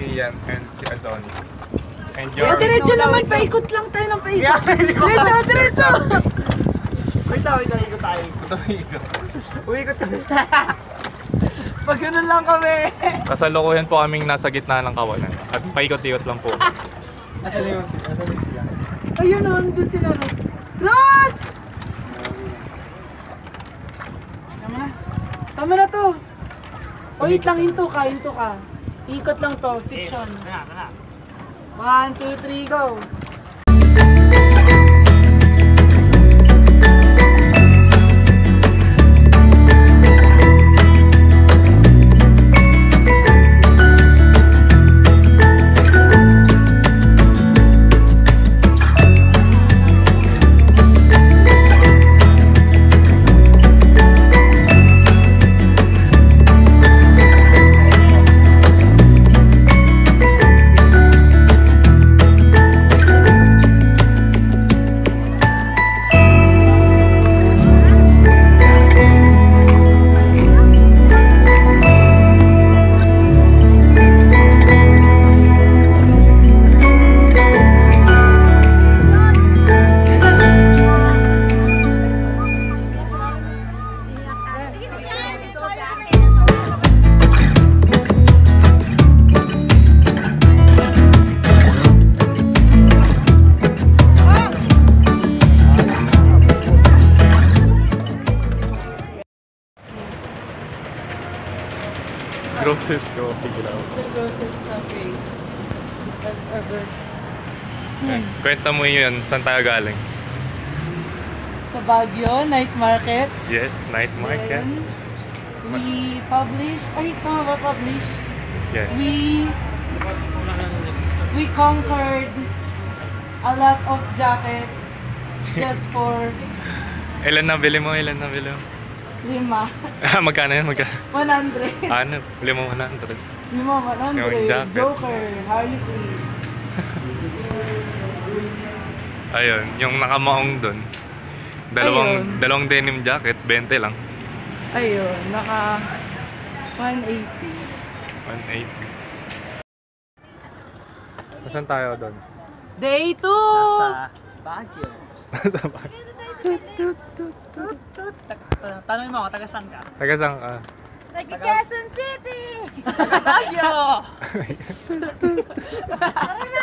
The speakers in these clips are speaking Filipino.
Ian and si Adonis. And Yeah, your... diretso naman, paikot lang tayo ng paikot. Diretso, diretso. Wait lang, wait lang, ikot tayo. Ito ikaw. Uikot kami. Pag ganun lang kami. Kasalukuyan po kaming nasa gitna ng kawalan. At paikot-ikot lang po. Asan yung asan na sila? Ayun, nandun sila. Rod! Tama na. Tama na to. O, wait lang, hinto ka, hinto ka. Ikot lang to, fiction. One, two, three, go. Kwenta mo yun, saan tayo galing? Sa Baguio, night market. Yes, night market. Then, we publish, ay, tama ba publish? Yes. We, we conquered a lot of jackets just for Ilan na bili mo? Ilan na bili mo? lima. Magkano yan? Magkano? 100. Ano? Bili mo 100. Lima, 100. Yung jacket. Joker, Harley Quinn. Ayun, yung nakamaong doon. Dalawang, Ayun. dalawang denim jacket, 20 lang. Ayun, naka 180. 180. Saan tayo doon? Day 2! Nasa Baguio. Sa ba? Tut, tut. Ta- Tanongin mo ako, taga saan ka? Taga saan ka? Taga Quezon City! Baguio! Sa Baguio!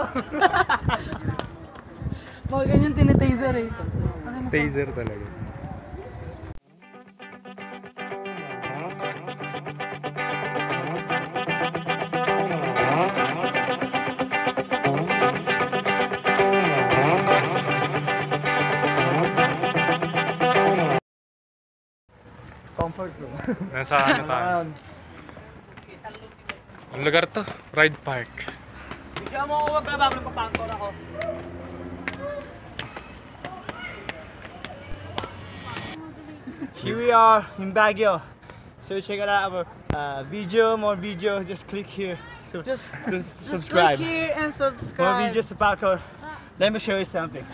Mga ganyan tinitaser eh. Taser talaga. Comfort room. Nasa ano tayo? Ang lugar to? Ride Park. Bigyan mo ako kapangkol ako. Here we are in Baguio. So check out our uh, video, more video, just click here. So Just, so just subscribe. click here and subscribe. More videos about her. Let me show you something.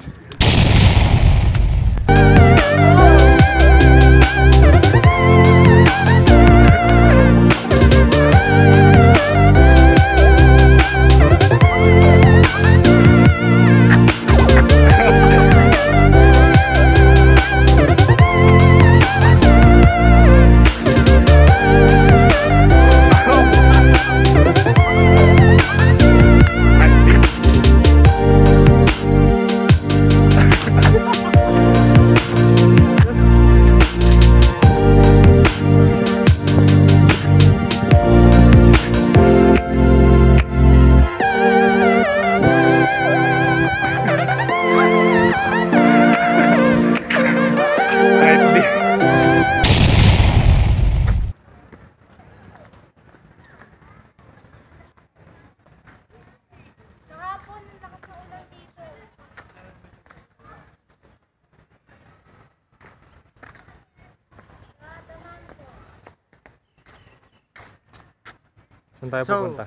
Saan tayo So, pupunta?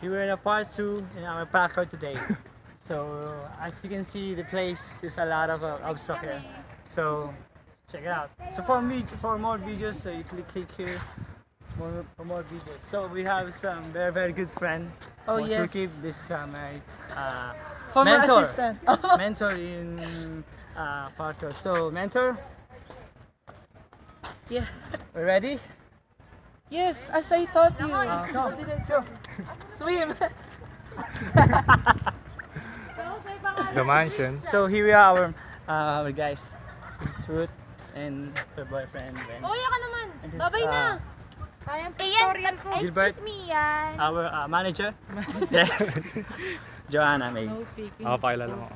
Here we're in a part two in our parkour today. so as you can see, the place is a lot of uh, obstacle here. So check it out. So for me, for more videos, so you click click here. more, for more videos. So we have some very very good friend. Oh, for yes. Turkey. This is uh, my uh, Former mentor. assistant. mentor in uh, Parto. So mentor, yeah. we ready? Yes, as I taught you. Uh, come. swim? The mansion. so here we are, our uh, our guys. This is Ruth and her boyfriend. Vince. Uy, ka naman. And this, Babay na. uh, Sayang pictorial ko. Excuse me yan. our uh, manager. yes. Joanna May. no. Ah, pakilala mo.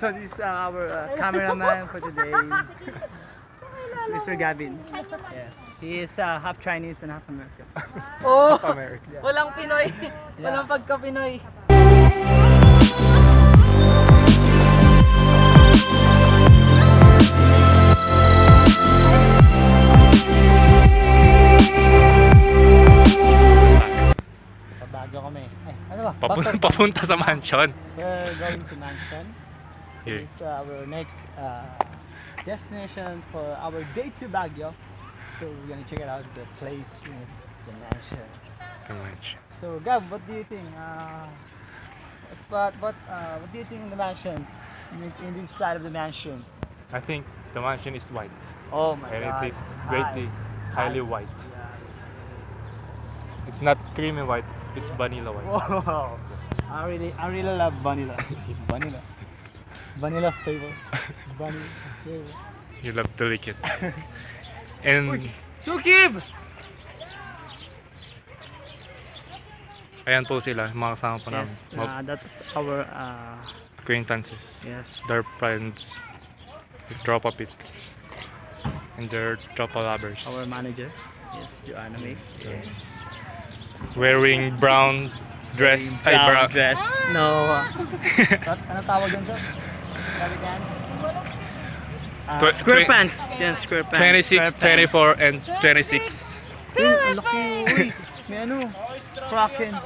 So this is uh, our uh, cameraman for today, Mr. Gavin. Yes, he is uh, half Chinese and half American. Oh, America. walang Pinoy. Walang pagka-Pinoy. Sa Baguio kami. Ay, ano ba? Papunta, papunta sa mansion. We're going to mansion. Here. This is our next uh, destination for our day to Baguio. So we're gonna check it out the place, you know, the mansion. The mansion. So Gab, what do you think? Uh, what what uh, what do you think in the mansion? In, in this side of the mansion? I think the mansion is white. Oh my And god. it is greatly, highly High. white. It's not creamy white, it's vanilla white. Wow. I really I really love vanilla. vanilla. Vanilla flavor. vanilla flavor. You love to lick it. And Sukib! ayan po sila, mga kasama po namin. Yes, uh, that's our uh, acquaintances. yes. Their friends. The tropa pits. And their tropa lovers. our manager. Yes, Joanna May. Yes. Wearing brown dress. Ay, Brown brown. dress. No. uh, what? Ano tawag dun siya? Uh, square pants. Yes, square pants. 26, square pants. 24, and 26. Uy, ang laki. Uy, may ano. Kraken.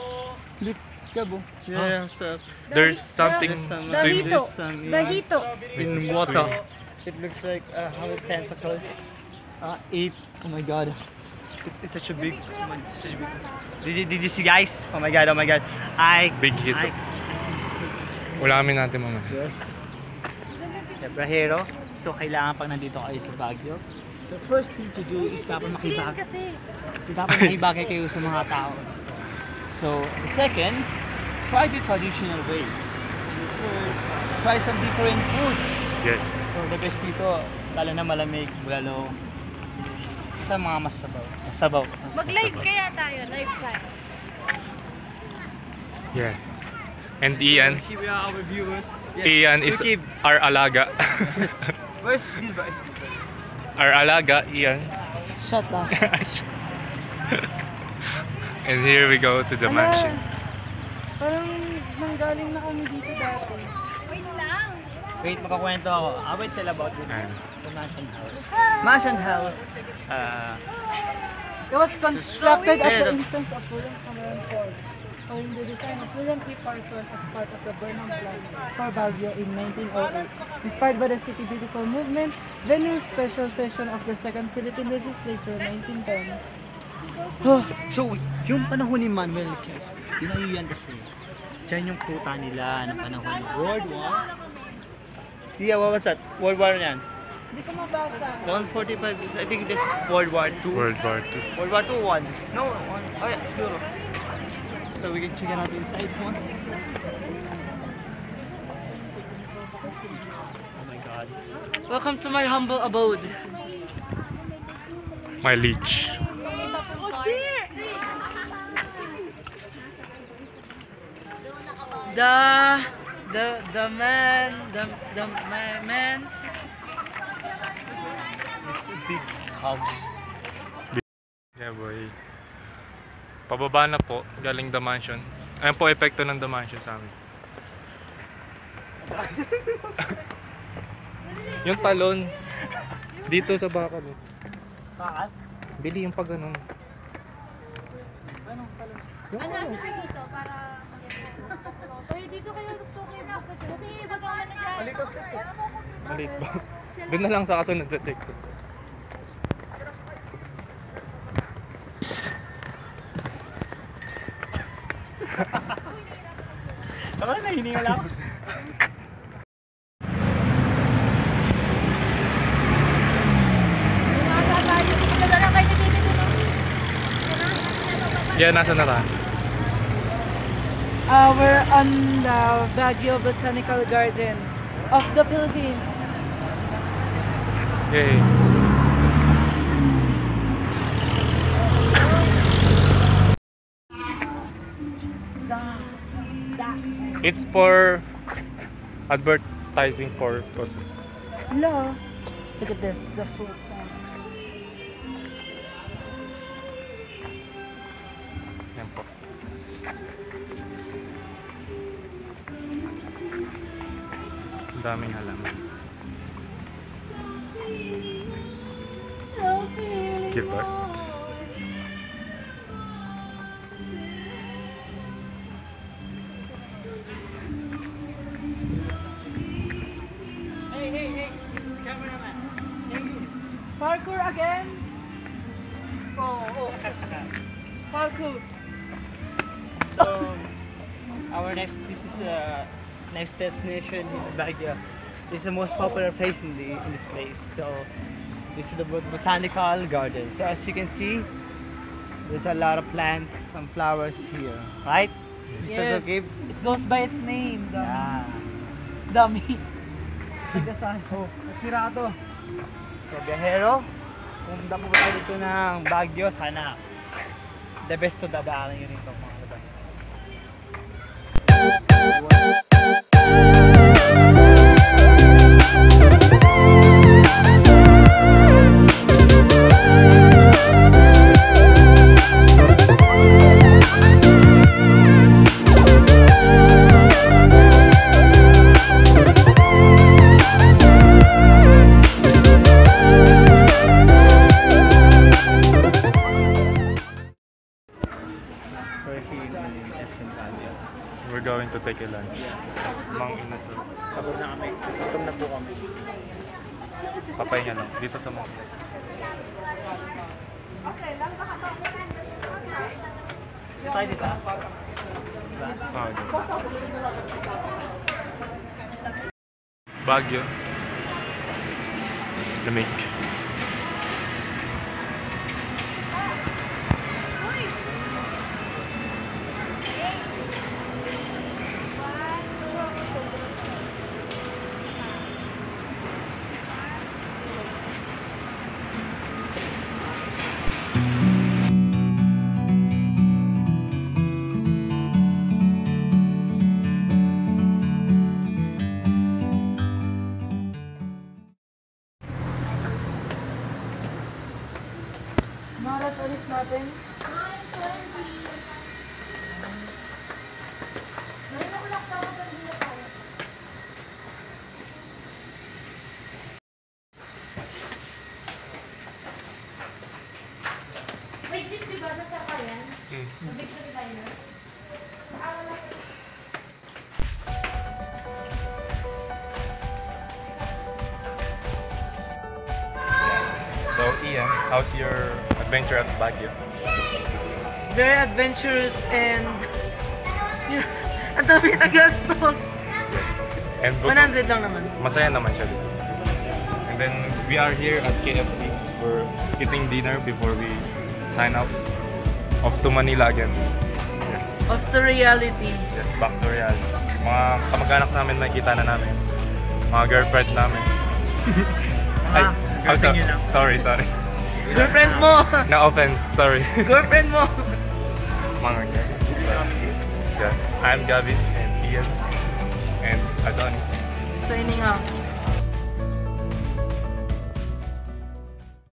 Look, Gabo. Yeah, so There's something There's some- Dahito. in water. It looks like uh, how many tentacles? Uh, eight. Oh my god. It's, it's such a big. Oh my, such a big. Did you, did you see guys? Oh my god, oh my god. I. Big hit. I, Ulamin natin mamaya. yes. Debrahero. So, kailangan pag nandito kayo sa Baguio. So, first thing to do is dapat Green makibag. kasi. Dapat makibagay kayo sa mga tao. So, the second, try the traditional ways. Third, try some different foods. Yes. So the best dito, lalo na malamig, bulalo. Sa mga masabaw. Masabaw. Mag-live kaya tayo. Live tayo. Yeah. And Ian. Here we are, our viewers. Ian is our alaga. Where's Gilbert? our alaga, Ian. Shut up. And here we go to the Ala, mansion. Parang nanggaling na kami dito dati. Wait lang. Wait, makakwento ako. I will tell about this. Ayan. The mansion house. Mansion house. Uh, It was constructed at the instance of William Cameron Forbes, following the design of William P. Parson as part of the Burnham Plan for Baguio in 1908. Inspired by the City Beautiful movement, venue special session of the Second Philippine Legislature 1910. so, yung panahon ni Manuel Quezon, tinayo yan kasi. Diyan yung kuta nila ng panahon ng World War. Yeah, what was that? World War yan. Hindi ko mabasa. 145, I think this World War II. World War II. World War II, one. No, one. Oh yeah, siguro. So we can check it out inside one. Oh my god. Welcome to my humble abode. My leech. The the the man the the ma- man's This is a big house. Yeah, boy. Pababa na po, galing the mansion. Ayan po epekto ng the mansion sa amin. yung talon, dito sa bakal. oh. Bakit? Bili yung pag ano. Anong pala? Ano nasa siya dito para Uy, dito kayo baka dyan. Hindi, bagawa na dyan. Malitos dito. Maliit ba? Doon na lang sa kasunod sa TikTok. Hiningal ako. Yeah, nasa na tayo? Uh, we're on the Baguio Botanical Garden of the Philippines. Yay. It's for advertising purposes. Hello. Look at this, the plants. Yan po. Ang daming halaman. Gilbert. Hey, Parkour again. Oh, oh. Parkour. So, our next, this is uh, next destination in Baguio. This is the most popular place in the in this place. So, this is the botanical garden. So as you can see, there's a lot of plants and flowers here, right? Mr. Yes. It goes by its name, the Yeah. dummy. Pagkasan. Oh, to. So, biyahero, kung dapat kayo dito ng Baguio, sana the best to dadaanan nyo rito mga kabata. To a lunch. Mang inasal. Pagod na kami. Gutom na po kami. Papahinga lang. Dito sa Mang inasal. Dito tayo dito. ah. Ah, dito. Baguio. Lamig. Maras alis natin. May jeep di ba? Nasa kayan? Hmm. Nag-picture tayo na? So, how's your adventure at Baguio? It's very adventurous and ang dami na gastos. And book- 100 lang naman. masaya naman siya dito. And then we are here at KFC. We're eating dinner before we sign up off to Manila again. Yes. Of the reality. Yes, back to reality. Mga kamag-anak namin nakikita na namin. Mga girlfriend namin. Ay, Ah, I'm so- girlfriend yun lang. sorry, sorry. Girlfriend mo! No offense, sorry. Girlfriend mo! Mga. So, yeah. I'm Gavin and Ian and Adonis. Signing out.